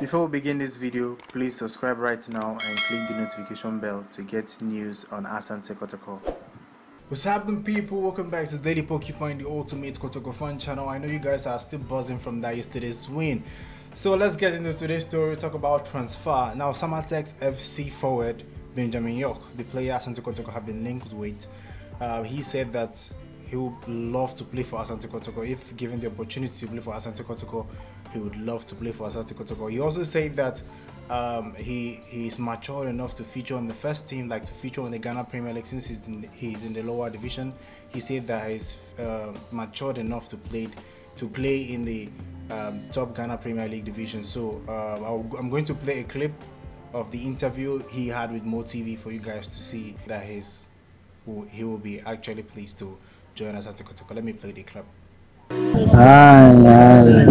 Before we begin this video, please subscribe right now and click the notification bell to get news on Asante Kotoko. What's happening people? Welcome back to Daily Porcupine, the ultimate Kotoko fan channel. I know you guys are still buzzing from that yesterday's win. So let's get into today's story, talk about transfer. Now Samartex FC forward Benjamin Yorke, the player Asante Kotoko have been linked with. Uh, he said that he would love to play for Asante Kotoko. If given the opportunity to play for Asante Kotoko, he would love to play for Asante Kotoko. He also said that um, he he's mature enough to feature on the first team, like to feature on the Ghana Premier League since he's in, he's in the lower division. He said that he's uh, matured enough to play to play in the um, top Ghana Premier League division. So uh, I'm going to play a clip of the interview he had with Mo TV for you guys to see that he's he will be actually pleased to join us at Tikotiko. Let me play the club.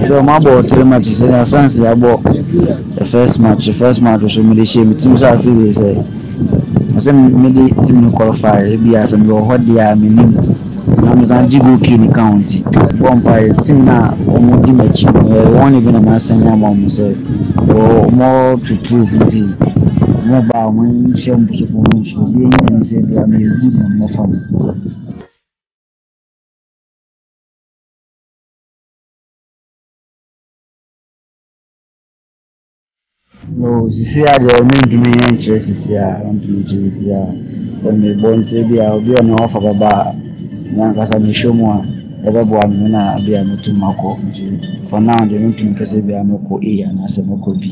So my ball three matches. I France I bought the first match. The first match was me the shame. Team so I feel they say. I say me the team qualify. Ebi as me wɔ hɔ di a me nim. Na me san ji goal kill ni county. Bɔ mpa team na wɔn di m'akyi. Wɔn ne bi na ma sɛn ya ma. No sisi a deɛ mentumi yɛ nkyerɛ sisi a mentumi kyerɛ sisi a mebɔ nkyerɛ bi a obi a ne wɔfa bɛba a me ankasa mehyɛ mu a ɛbɛboa me na bi a metum akɔ nti for now deɛ mentumi kɛsɛ bi a mɛkɔ a anaasɛ mɛkɔ b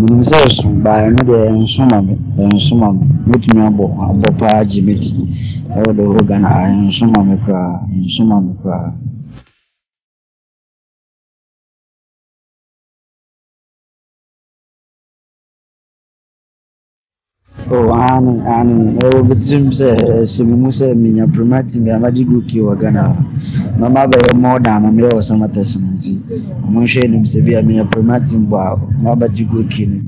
minim sɛ nso baeɛ no deɛ nsoma me nsoma me mɛtumi abɔ abɔ paa gye me ti ɛwɔ de hɔ ghana a nsoma me koraa nsoma me koraa Oh, ani ani ɛwɔ bitirim sɛ ɛsɛ mi mu sɛ minya primatin bi amagye goki wɔ ghana mama bɛyɛ mɔɔda amammerɛ wɔ sɛ mata so no nti ɔmonhwɛ anim sɛ bi a meyɛ primatim bɔ a mabagye go ki no.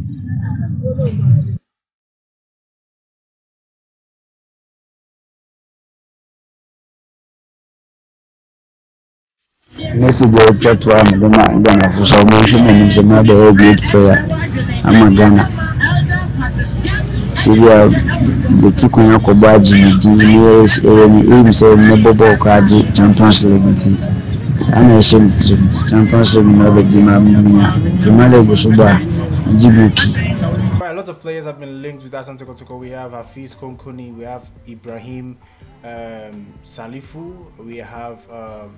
Message a ɛtwa toa me bɛma ghanafo sɛ ɔmonhwɛ m'anim sɛ mabɛyɛ great prayer ama ghana. Nti bi a bɛtu kwan akɔbɔ agye ne din ne ɛyɛ ne aim sɛ mɛbɔ bɔɔl kɔ agye champions league nti ana ɛhyɛ me tirim nti champions league na ɔbɛgye ma menya premier league so bɔ a gye buki Right, a lot of players have been linked with Asante Kotoko. We have Hafiz Konkoni, we have Ibrahim um, Salifu, we have um,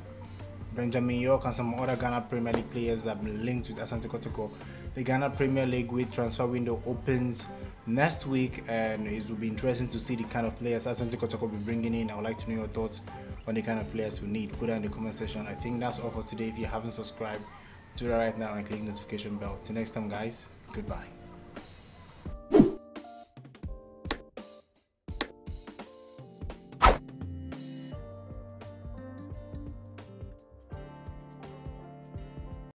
Benjamin Yorke, and some other Ghana Premier League players that have been linked with Asante Kotoko. The Ghana Premier League with transfer window opens next week, and it will be interesting to see the kind of players Asante Kotoko will be bringing in. I would like to know your thoughts on the kind of players we need. Put that in the comment section. I think that's all for today. If you haven't subscribed, do that right now and click the notification bell. Till next time, guys. Goodbye.